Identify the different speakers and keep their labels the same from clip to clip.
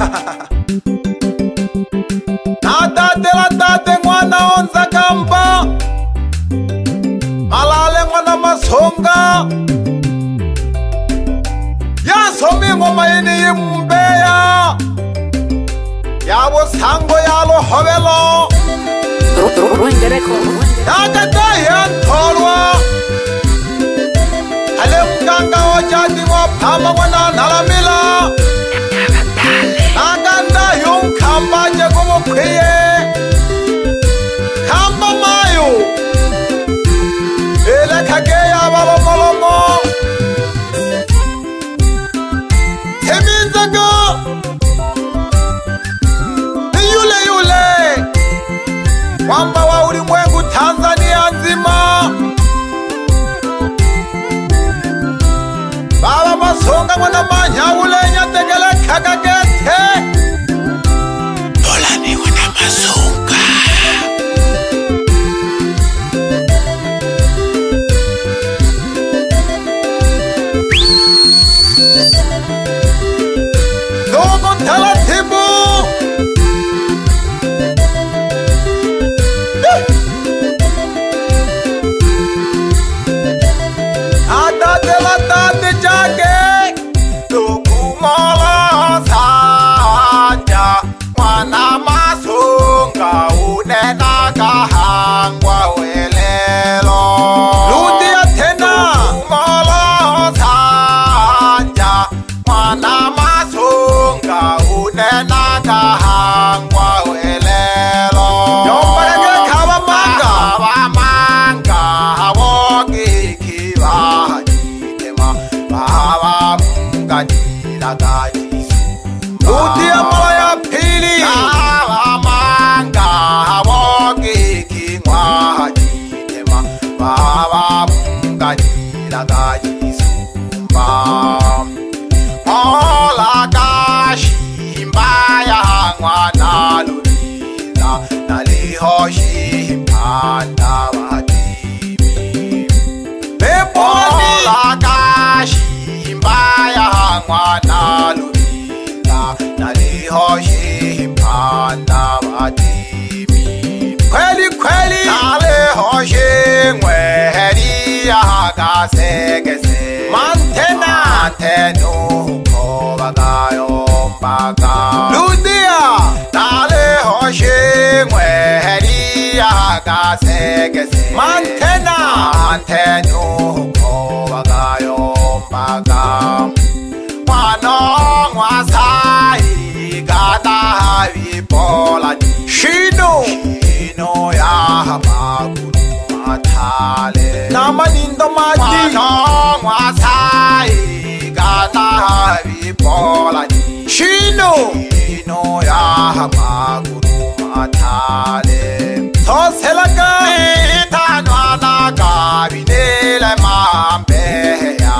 Speaker 1: atate latate n'wana wo ndzakamba malale n'wana masonga ya somi ngoma yini yi mbeya ya vutshango ya lohovelo akata hiya ntholwa ale muganga wa jati wa phama n'wana nhalamila abanye como kuye hamba mayo ele kage ababa molongo emenza go yule yule kwamba wa ulimwengu tanzania nzima baba basonga mwana manya ule nyatekele kakakete hey. akasekese mantena mantenu kovakayo mbaka kwanongwasai katahavipolani shino shino yahamakulu mathale namanindo matinongwasai katahavipolani shino shino ino yahamba kurumatale tsoselaka etanwana kabilela mambeya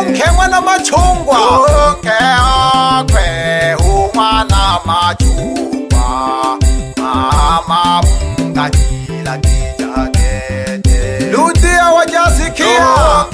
Speaker 1: umkhenwa namathungwa ogeakwe uma namathungwa amabungadila dijakete ludiya wajasikhiha oh.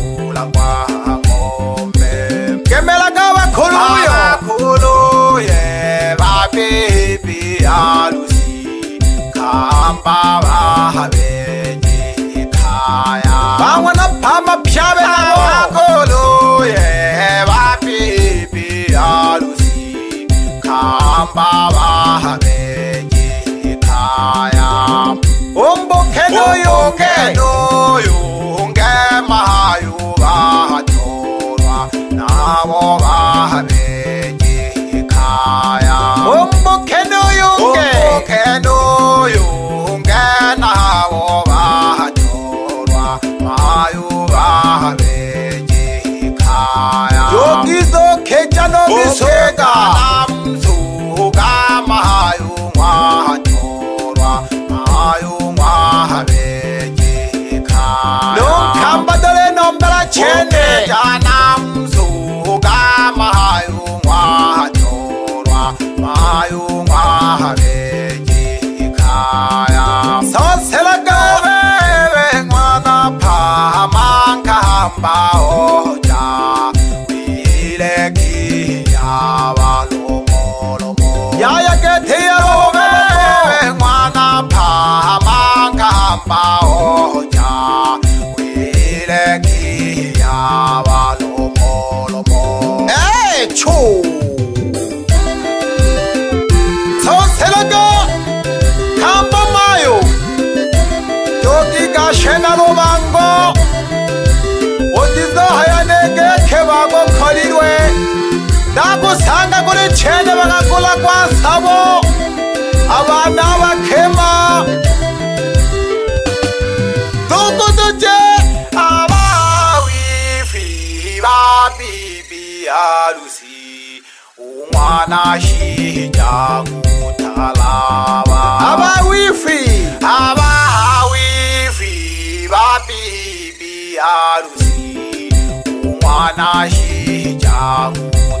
Speaker 1: bamba bahabenye ikhaya bangwa na bama pyabe nabo baoja wileki yabalomolomo yayeketiyerome mwana phamanga baoja wileki yabalomolomo echu hey, sabo abana bakhema tokotoje abawifiba bibi alusi umwana shija ngutalaba abawifi abawifi ba bibi alusi umwana shija ngutalaba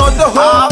Speaker 1: honor the whole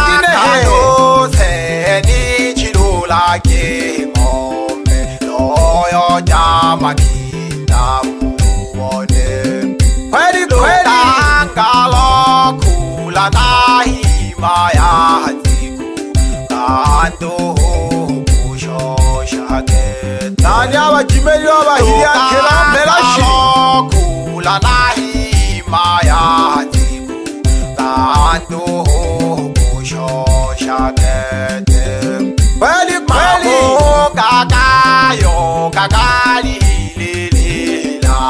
Speaker 1: baya hatsiku kanto kusho shake tanya bakimerira bahiya kera merashi kula na hi, maya hatsiku kanto kusho shake bali bali kakayo kakali lilela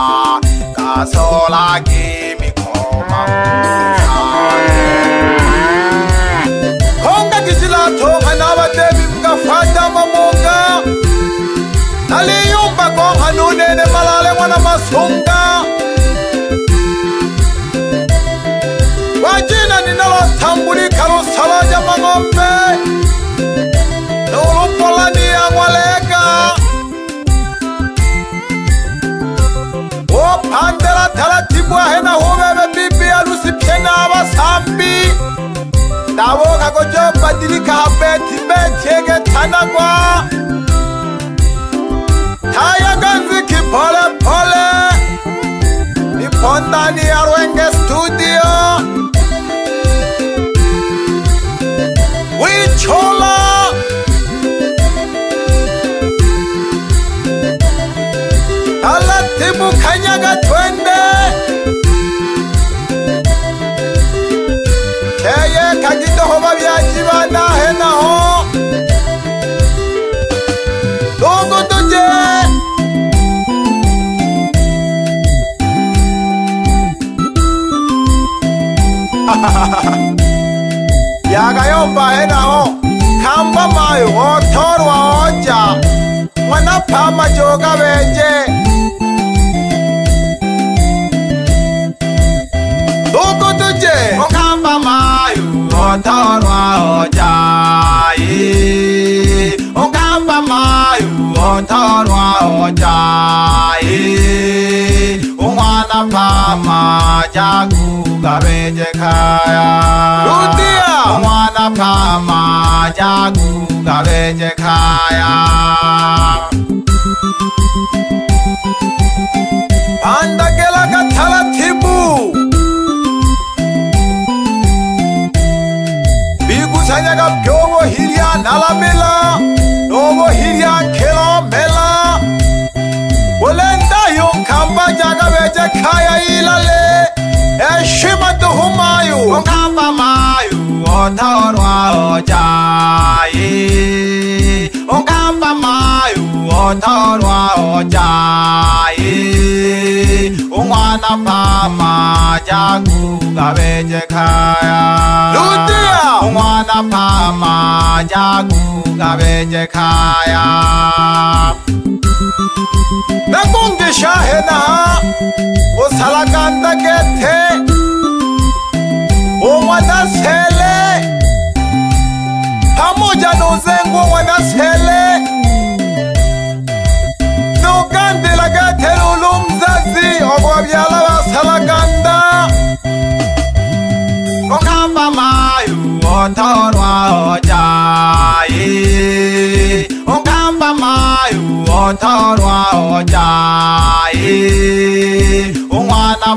Speaker 1: kasola kimi koma tonga wajina ninalotambulika lusalo ja mang'ombe nulupolani yang'walega wopandela taratibu ahe na huveve bibiya lusipye na vasambi ndavoka kojobadilika habeti beti egetanagwa tayaganzikipolepole fondani ya rwenge studio wichola alatimukanyaga twende keye kagidohova vyajivanahe naho yakayobaenawo khamba mayo othorwa oja mwana phama joka benje dokotoje okhamba mayo othorwa oja utorwa ujai umwana pama jagugavejekaya umwana pama jagugavejekaya pandakelakathalathibu bikusanyaka byovo hiria nalamila ولقبت كايا إلالي الشمد همايو وقابا مايو وطور وجاي وقابا مايو وطور jai un'wana fama ja ku ga vece khaya lutia un'wana fama ja ku ga vece khaya nakunge xahena u salakandakethe un'wana sele phamuja nuzengu un'wana sele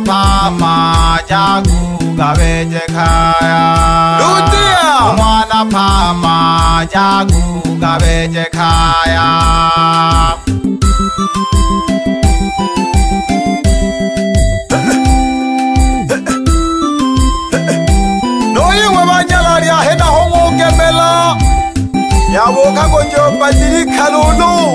Speaker 1: papa jagu gaveje kaya Lutia Mwana papa jagu gaveje kaya Yabuka kunjo badiri kalulu.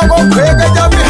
Speaker 1: algo pega é de avião.